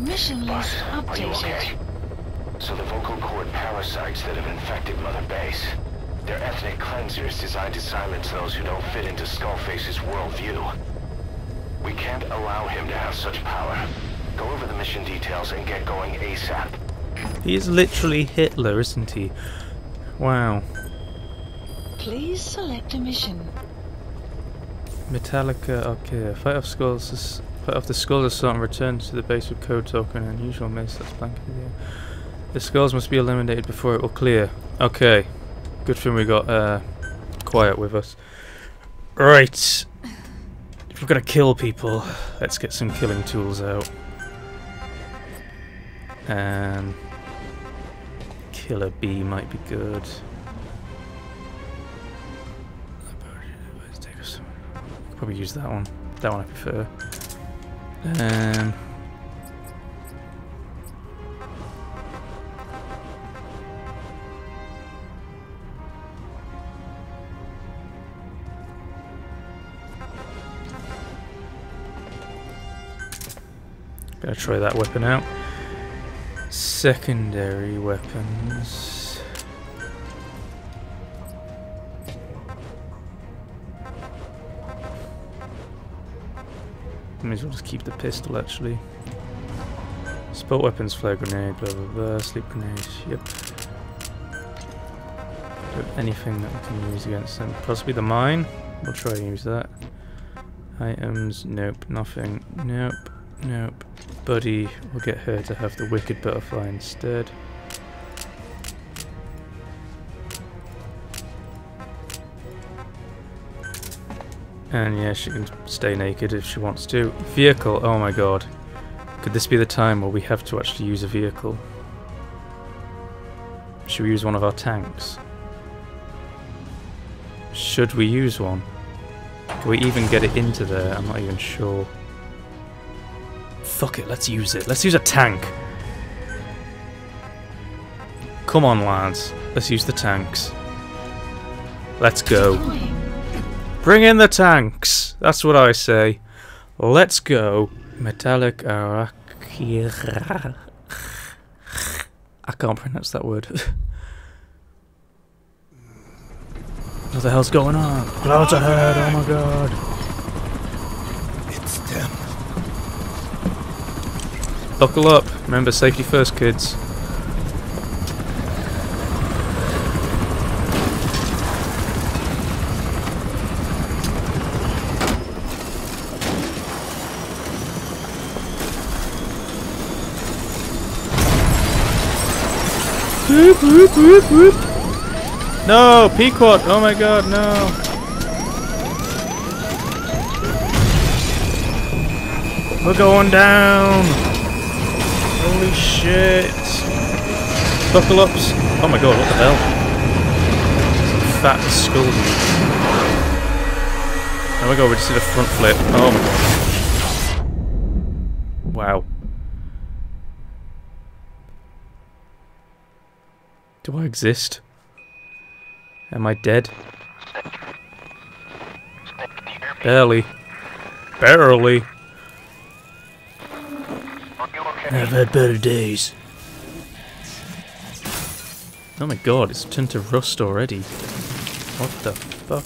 Mission list Boss, are you updated. okay? So the vocal cord parasites that have infected Mother Base, they're ethnic cleansers designed to silence those who don't fit into Skullface's worldview. We can't allow him to have such power. Go over the mission details and get going ASAP. He is literally Hitler, isn't he? Wow. Please select a mission. Metallica, okay. Fight of skulls. Fight off the skull assault and return to the base with Code Talker. And unusual miss. That's blank video. The skulls must be eliminated before it will clear. Okay. Good thing we got uh, quiet with us. Right. If we're gonna kill people, let's get some killing tools out. And killer bee might be good. Probably use that one. That one I prefer. Um, Gonna try that weapon out. Secondary weapons. May as well just keep the pistol actually. Sport weapons, flare grenade, blah blah blah, sleep grenade, yep. Anything that we can use against them. Possibly the mine. We'll try and use that. Items, nope, nothing. Nope, nope. Buddy, we'll get her to have the wicked butterfly instead. And yeah, she can stay naked if she wants to. Vehicle, oh my god. Could this be the time where we have to actually use a vehicle? Should we use one of our tanks? Should we use one? Can we even get it into there? I'm not even sure. Fuck it, let's use it. Let's use a tank. Come on, lads. Let's use the tanks. Let's go. Deploying. Bring in the tanks. That's what I say. Let's go. Metallic Arakira. I can't pronounce that word. what the hell's going on? Clouds ahead, oh my god. It's them. Buckle up. Remember, safety first, kids. Whoop, whoop, whoop, whoop. No, Pequod! Oh my god, no! We're going down! Holy shit! Buckle ups! Oh my god, what the hell? Fat skull. Oh my god, we just did a front flip. Oh my god. Wow. Do I exist? Am I dead? Barely. Barely. I've had better days. Oh my god, it's turned to rust already. What the fuck?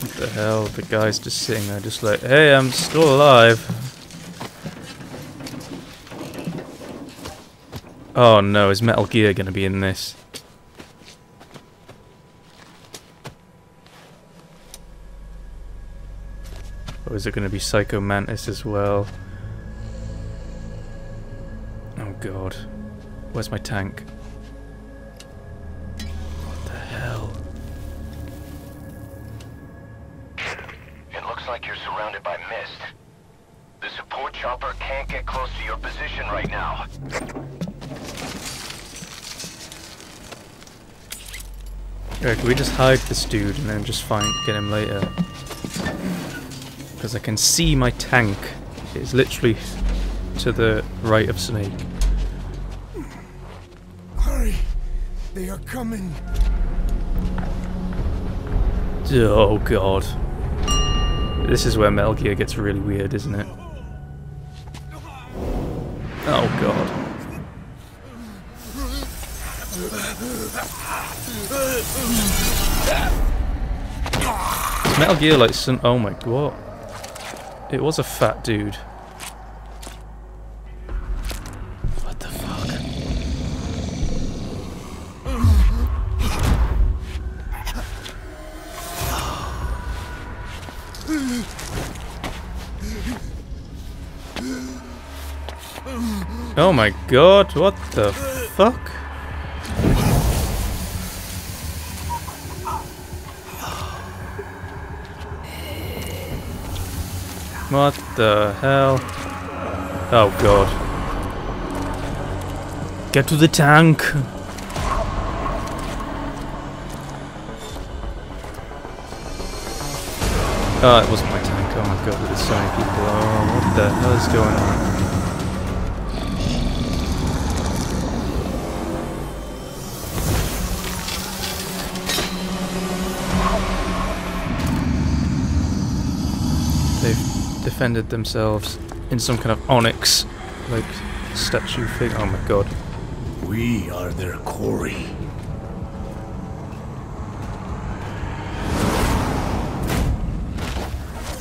What the hell? The guy's just sitting there just like, hey, I'm still alive. Oh no, is Metal Gear gonna be in this? Or is it gonna be Psycho Mantis as well? Oh god. Where's my tank? What the hell? It looks like you're surrounded by mist. The support chopper can't get close to your position right now. Alright, can we just hide this dude and then just find get him later? Because I can see my tank. It's literally to the right of Snake. Hurry! They are coming. Oh god. This is where Metal Gear gets really weird, isn't it? Metal Gear like some... Oh my god. It was a fat dude. What the fuck? Oh my god, what the fuck? What the hell? Oh god. Get to the tank! Oh, it wasn't my tank. Oh my god, there's so many people. Oh, what the hell is going on? Defended themselves in some kind of onyx, like statue thing. Oh my god. We are their quarry.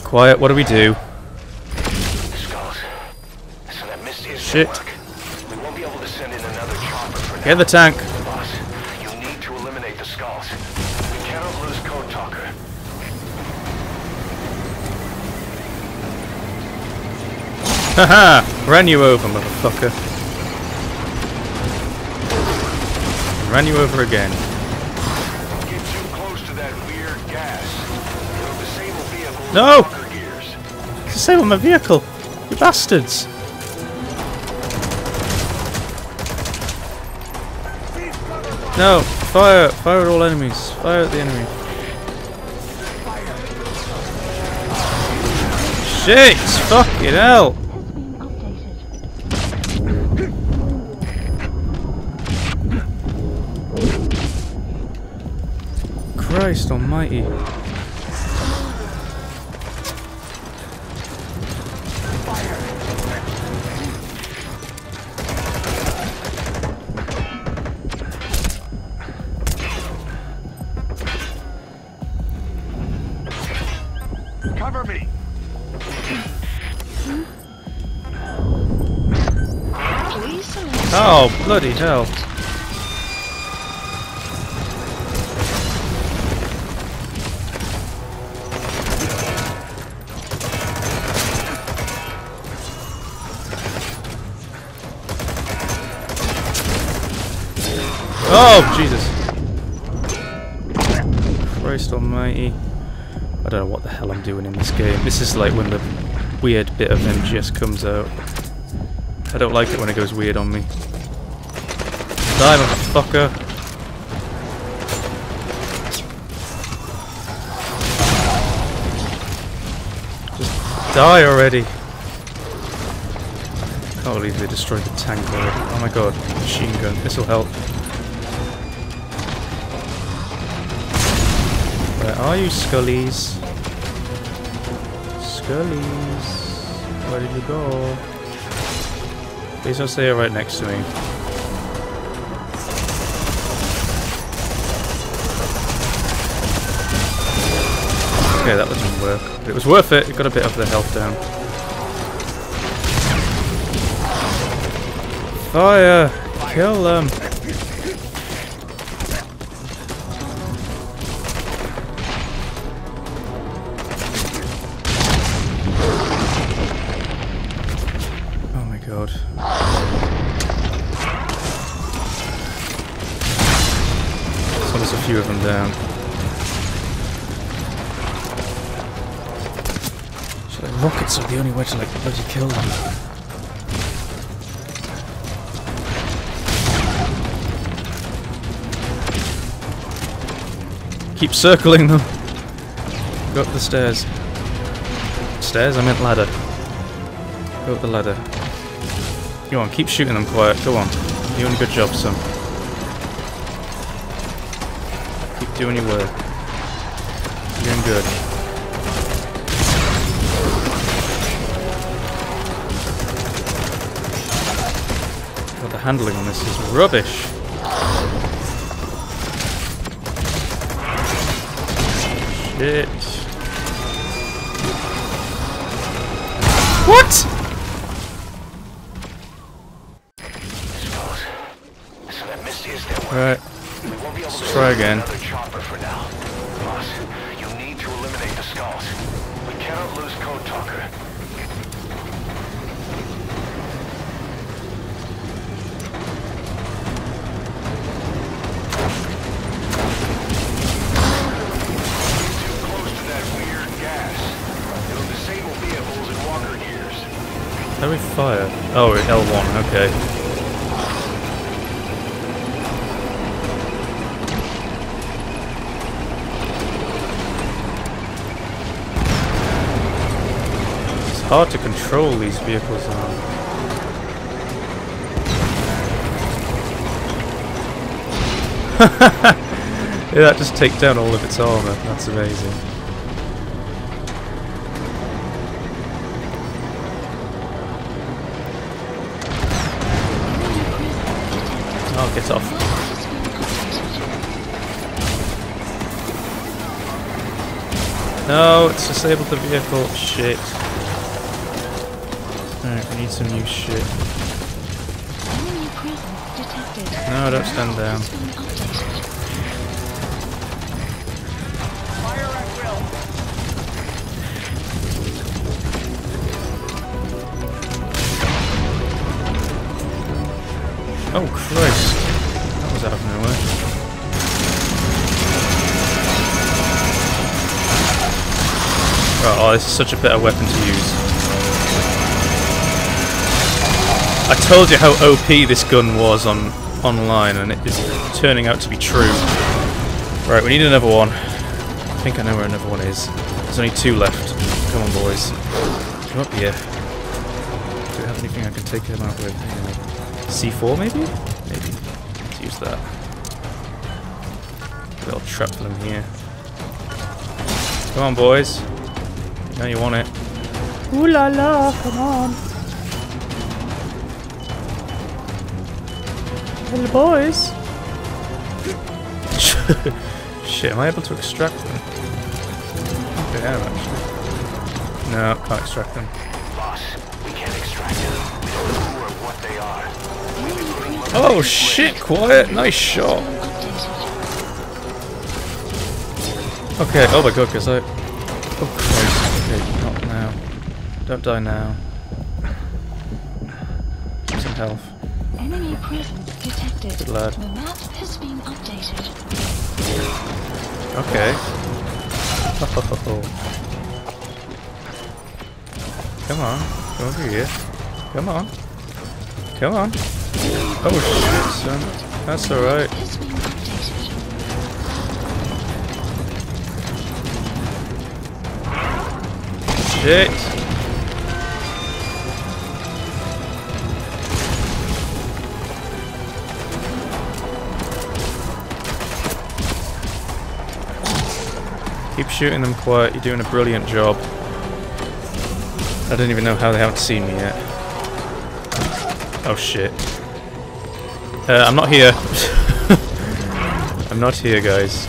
Quiet, what do we do? Skulls. So that mist is Shit. network. We won't be able to send in another chopper for now. Get the tank! Haha! Ran you over, motherfucker. Ran you over again. Get too close to that weird gas. It'll disable vehicles No! gears. Disable my vehicle! You bastards! No! Fire! Fire at all enemies! Fire at the enemy! Shit! Fucking hell! Christ almighty. Cover me. Oh, bloody hell. Oh, Jesus. Christ almighty. I don't know what the hell I'm doing in this game. This is like when the weird bit of MGS comes out. I don't like it when it goes weird on me. Die, motherfucker. Just die already. Can't believe they destroyed the tank already. Oh my god, machine gun. This'll help. Are you, Scullies? Scullies. Where did you go? Please don't stay right next to me. Okay, that doesn't work. But it was worth it. It got a bit of the health down. Fire! Kill them! Few of them down. So like rockets are the only way to like bloody kill them. Keep circling them. Go up the stairs. Stairs? I meant ladder. Go up the ladder. Go on, keep shooting them quiet. Go on. You're doing a good job, son. do any work. You're doing good. The handling on this is rubbish. Shit. What? Right. Let's try again. How do we fire? Oh, L1, okay. It's hard to control these vehicles now. yeah, that just take down all of its armor. That's amazing. Off. No, it's disabled the vehicle. Shit. Alright, we need some new shit. No, don't stand down. Oh Christ. Oh, this is such a better weapon to use. I told you how OP this gun was on online, and it is turning out to be true. Right, we need another one. I think I know where another one is. There's only two left. Come on, boys. Come up here. Do we have anything I can take them out with? Yeah. C4 maybe? Maybe. Let's use that. I'll trap them here. Come on, boys. Now you want it. Ooh la la, come on. Hello, boys. Shit, am I able to extract them? Okay, I am actually. No, can't extract them. Boss, we can't extract them. We don't know who or what they are. Oh shit, quiet. Nice shot. Okay, oh my god, because I... Oh Don't die now. Give some health. Enemy presence detected. Good lad. The map has been updated. Okay. Come on, come over here. Come on. Come on. Oh shit, son. That's alright. Has been updated. Shit. Keep shooting them quiet, you're doing a brilliant job. I don't even know how they haven't seen me yet. Oh shit. Uh, I'm not here. I'm not here, guys.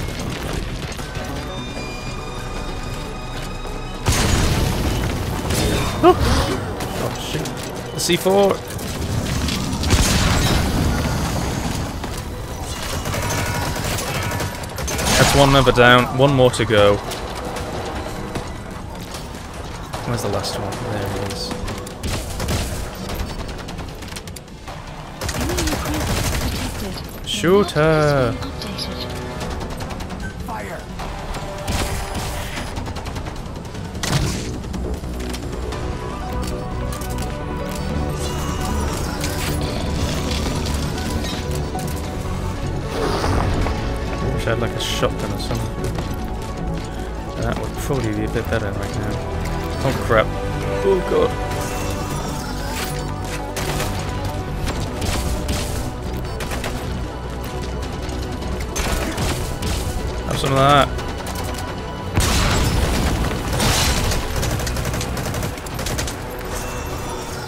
Oh oh shit. The C4! One number down, one more to go. Where's the last one? There he is. Shoot her. I had like a shotgun or something. That would probably be a bit better right now. Oh crap. Oh god. Have some of that.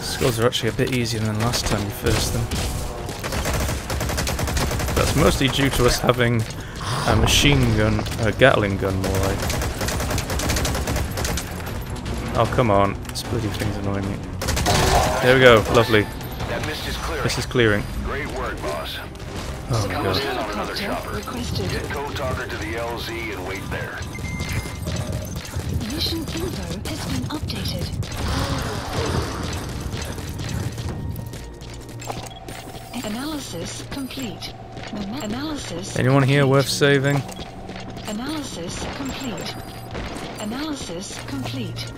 Skulls are actually a bit easier than last time you first them. That's mostly due to us having a machine gun, a Gatling gun more like. Oh, come on. This bloody thing's annoying me. There we go. Lovely. That mist is clearing. This is clearing. Great work, boss. Oh my god. in on another Helicopter chopper. requested. Get Code Talker to the LZ and wait there. Mission info has been updated. Analysis complete. Mom- Analysis. Anyone here complete. worth saving? Analysis complete. Analysis complete.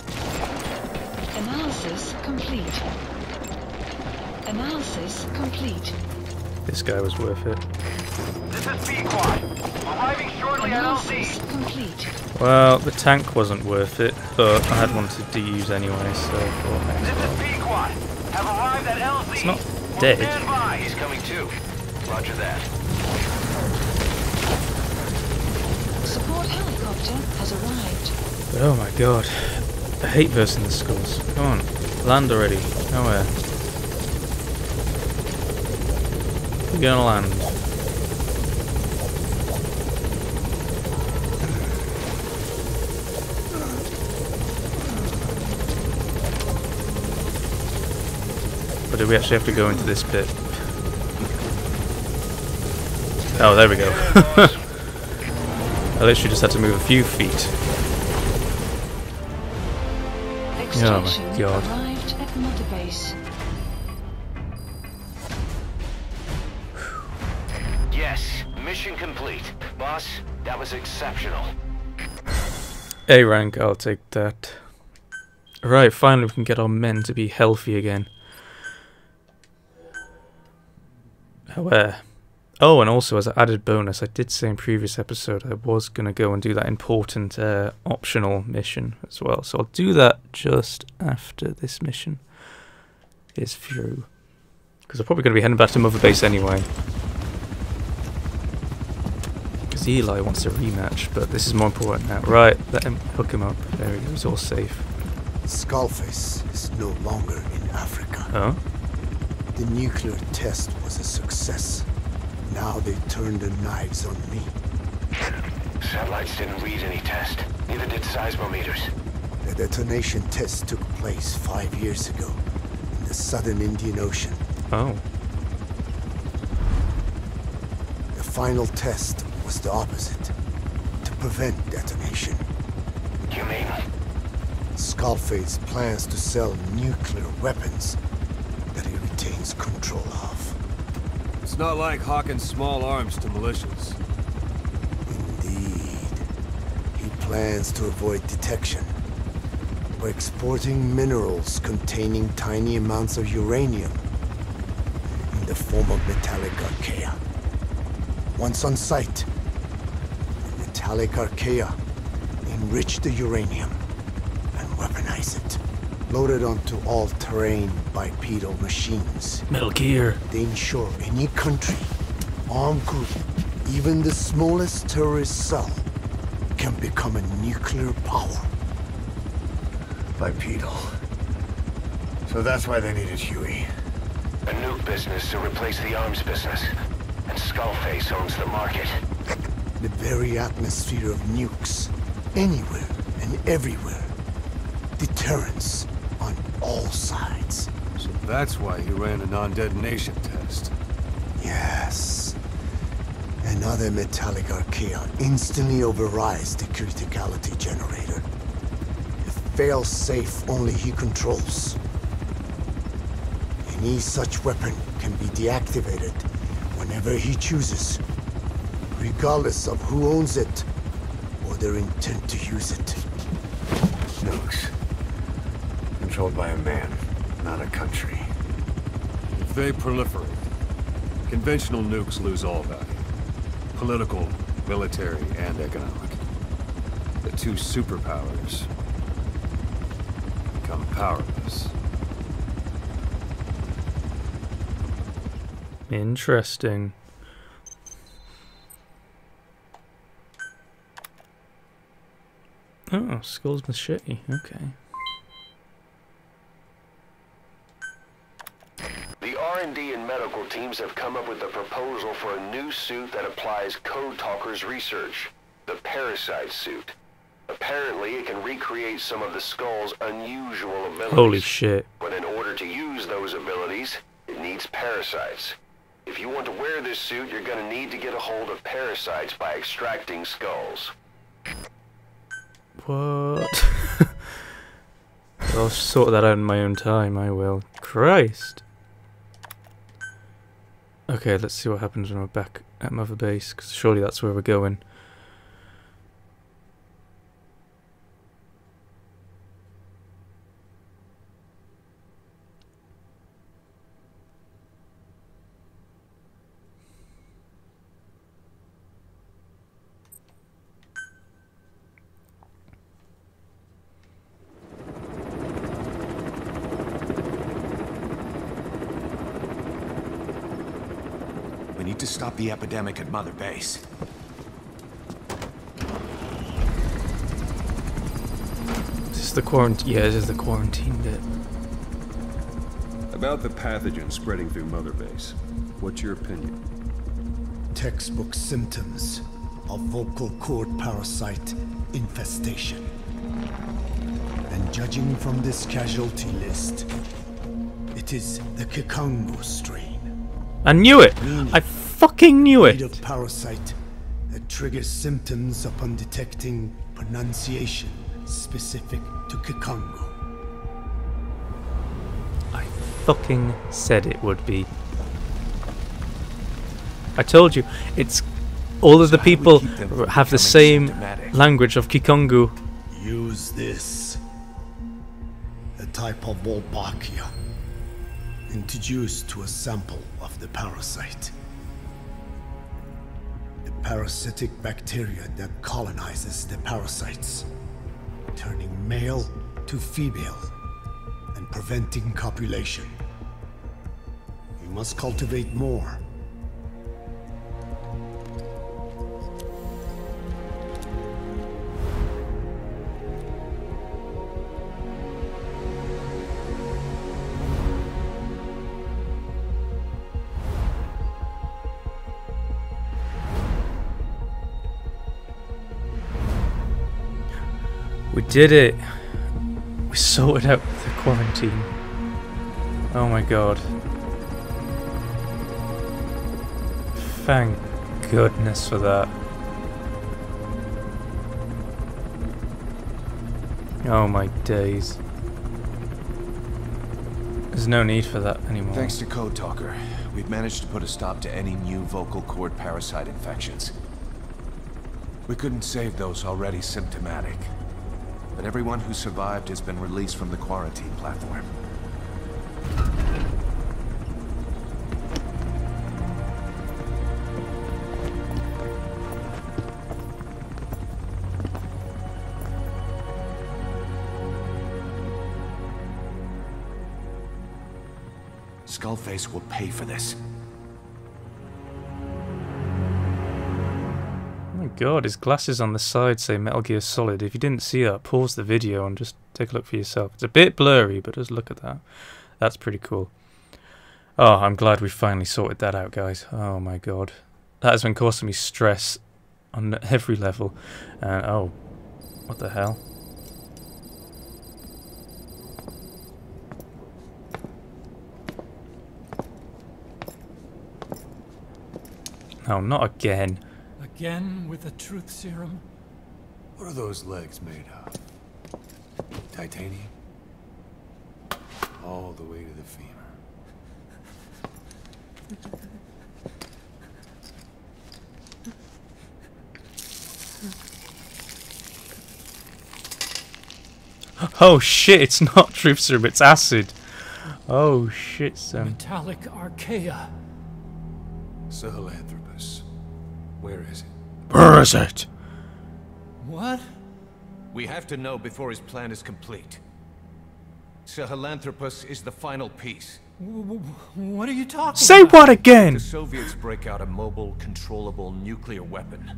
Analysis complete. Analysis complete. This guy was worth it. This is Pequod. Arriving shortly Analysis complete. Well, the tank wasn't worth it, but I had wanted to use anyway, so I thought may as well. Pequod. Have arrived at LZ. It's not dead. by. He's coming too. Roger that. Support has arrived. Oh my god. I hate versing the skulls. Come on. Land already. Nowhere. We're gonna land. But do we actually have to go into this bit? Oh, there we go. I literally just had to move a few feet. Extraction Oh God. arrived at Mother Base. Yes. Mission complete. Boss, that was exceptional. A rank, I'll take that. Right, finally we can get our men to be healthy again. Where? Oh, and also as an added bonus, I did say in previous episode I was going to go and do that important uh, optional mission as well. So I'll do that just after this mission is through. Because I'm probably going to be heading back to Mother Base anyway. Because Eli wants a rematch, but this is more important now. Right, let him hook him up. There we go, he's all safe. Skullface is no longer in Africa. Oh? The nuclear test was a success. Now they turned their knives on me. Satellites didn't read any test. Neither did seismometers. The detonation test took place five years ago in the southern Indian Ocean. Oh. The final test was the opposite to prevent detonation. You mean? Skullface plans to sell nuclear weapons that he retains control of. It's not like hawking small arms to militias. Indeed. He plans to avoid detection by exporting minerals containing tiny amounts of uranium in the form of metallic archaea. Once on site, the metallic archaea enrich the uranium and weaponize it. Loaded onto all-terrain bipedal machines. Metal Gear. They ensure any country, armed group, even the smallest terrorist cell, can become a nuclear power. Bipedal. So that's why they needed Huey. A nuke business to replace the arms business. And Skullface owns the market. The very atmosphere of nukes, anywhere and everywhere. Deterrence on all sides. So that's why he ran a non-detonation test. Yes. Another metallic archaea instantly overrides the criticality generator. A fail-safe only he controls. Any such weapon can be deactivated whenever he chooses, regardless of who owns it or their intent to use it. Nukes. Controlled by a man, not a country. If they proliferate, conventional nukes lose all value. Political, military, and economic. The two superpowers become powerless. Interesting. Oh, Skull's machete. Okay. The R&D and medical teams have come up with a proposal for a new suit that applies Code Talker's research, the Parasite suit. Apparently, it can recreate some of the skull's unusual abilities. Holy shit. But in order to use those abilities, it needs parasites. If you want to wear this suit, you're gonna need to get a hold of parasites by extracting skulls. What? I'll sort that out in my own time, I will. Christ. Okay, let's see what happens when we're back at Mother Base, because surely that's where we're going. We need to stop the epidemic at Mother Base. This Is this the quarantine? Yeah, this is the quarantine bit. About the pathogen spreading through Mother Base. What's your opinion? Textbook symptoms of vocal cord parasite infestation. And judging from this casualty list, it is the Kikongo strain. I knew it! I fucking knew it! of parasite that triggers symptoms upon detecting pronunciation specific to Kikongo. I fucking said it would be. I told you, it's all of the we people keep them from have the same language of Kikongo. Use this. A type of Wolbachia. Introduced to a sample of the parasite. Parasitic bacteria that colonizes the parasites, turning male to female and preventing copulation. You must cultivate more. Did it! We sorted out the quarantine. Oh my god. Thank goodness for that. Oh my days. There's no need for that anymore. Thanks to Code Talker, we've managed to put a stop to any new vocal cord parasite infections. We couldn't save those already symptomatic. But everyone who survived has been released from the quarantine platform. Skullface will pay for this. God, his glasses on the side say Metal Gear Solid. If you didn't see that, pause the video and just take a look for yourself. It's a bit blurry, but just look at that. That's pretty cool. Oh, I'm glad we finally sorted that out, guys. Oh my god. That has been causing me stress on every level. And oh, what the hell? No, not again. Again with the truth serum? What are those legs made of? Titanium? All the way to the femur. Oh shit, it's not truth serum, it's acid. Oh shit, son. Metallic archaea. Sahelanthropus. Where is it? Where is it? What? We have to know before his plan is complete. Sahelanthropus is the final piece. W- w- What are you talking Say about? what again? The Soviets break out a mobile, controllable nuclear weapon.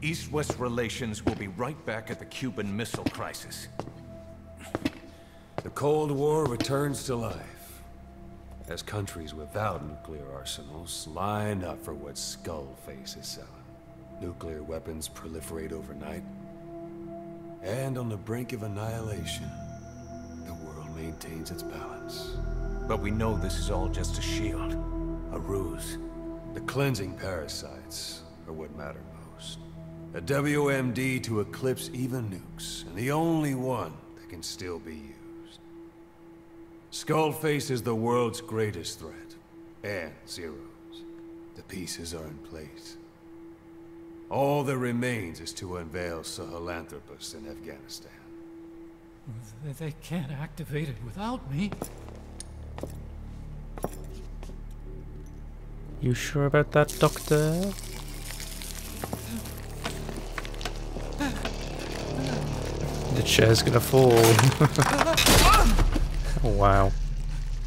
East-West relations will be right back at the Cuban Missile Crisis. The Cold War returns to life. As countries without nuclear arsenals line up for what Skullface is selling. Nuclear weapons proliferate overnight. And on the brink of annihilation, the world maintains its balance. But we know this is all just a shield. A ruse. The cleansing parasites are what matter most. A WMD to eclipse even nukes, and the only one that can still be used. Skullface is the world's greatest threat, and Zero's. The pieces are in place. All that remains is to unveil Sahelanthropus in Afghanistan. They- They can't activate it without me. You sure about that, Doctor? The chair's gonna fall. oh, wow.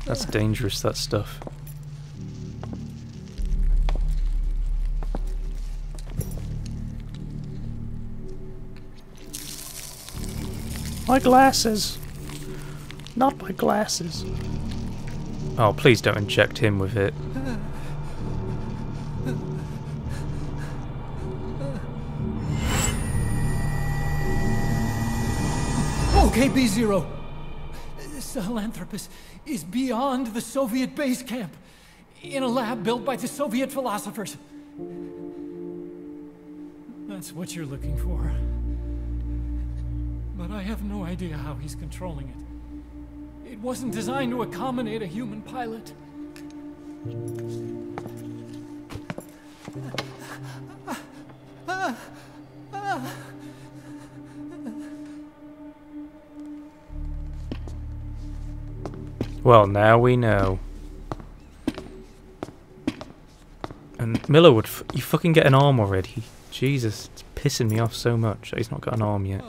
That's dangerous, that stuff. My glasses! Not my glasses. Oh, please don't inject him with it. Okay, B-Zero. Sahelanthropus is beyond the Soviet base camp, in a lab built by the Soviet philosophers. That's what you're looking for. But I have no idea how he's controlling it. It wasn't designed to accommodate a human pilot. Well, now we know. And Miller would. You fucking get an arm already. Jesus, it's pissing me off so much that he's not got an arm yet.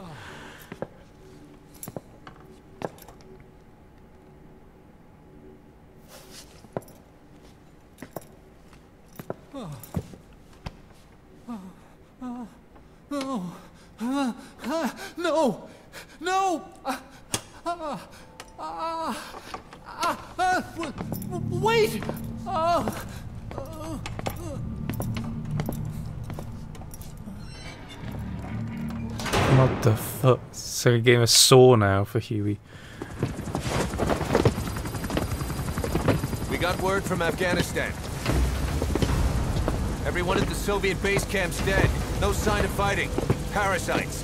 No! Ah, ah, no! No! Ah, ah, w- w- wait! Ah, ah, What the fuck? So a game of saw now for Huey. We got word from Afghanistan. Everyone at the Soviet base camp's dead. No sign of fighting. Parasites.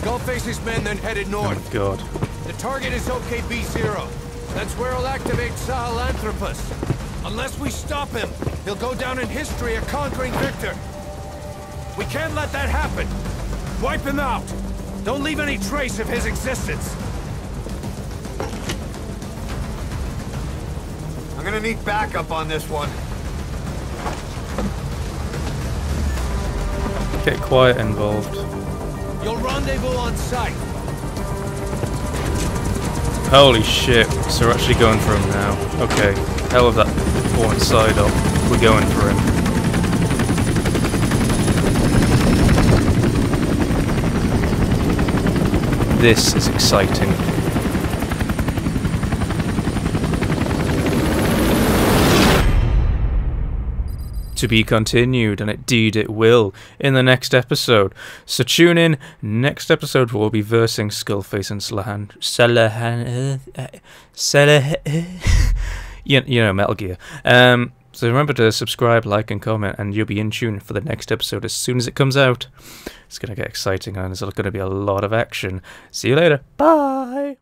Skullface's men then headed Oh north. my god. The target is OKB-0. That's where he'll activate Sahelanthropus. Unless we stop him, he'll go down in history a conquering victor. We can't let that happen. Wipe him out. Don't leave any trace of his existence. I'm gonna need backup on this one. Get quiet involved. You'll rendezvous on site. Holy shit. So we're actually going for him now. Okay. Hell of that one side up. We're going for him. This is exciting. To be continued, and indeed it will in the next episode. So tune in. Next episode we'll be versing Skullface and Slahan. Salahan. Uh, Salah. you, you know, Metal Gear. Um, so remember to subscribe, like, and comment, and you'll be in tune for the next episode as soon as it comes out. It's going to get exciting, and there's going to be a lot of action. See you later. Bye.